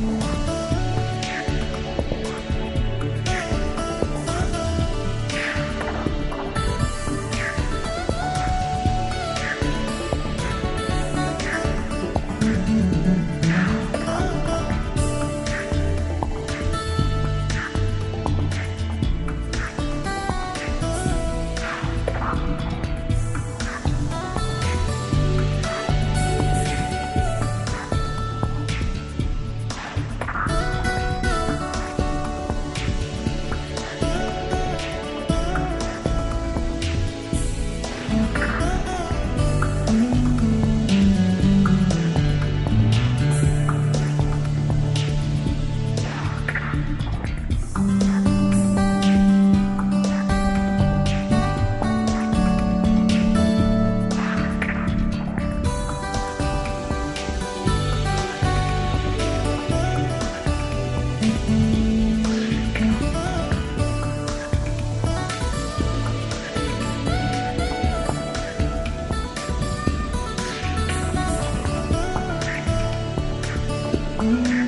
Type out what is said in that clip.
Bye. 嗯